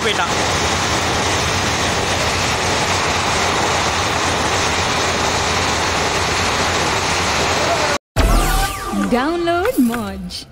बेटा। डाउनलोड मौज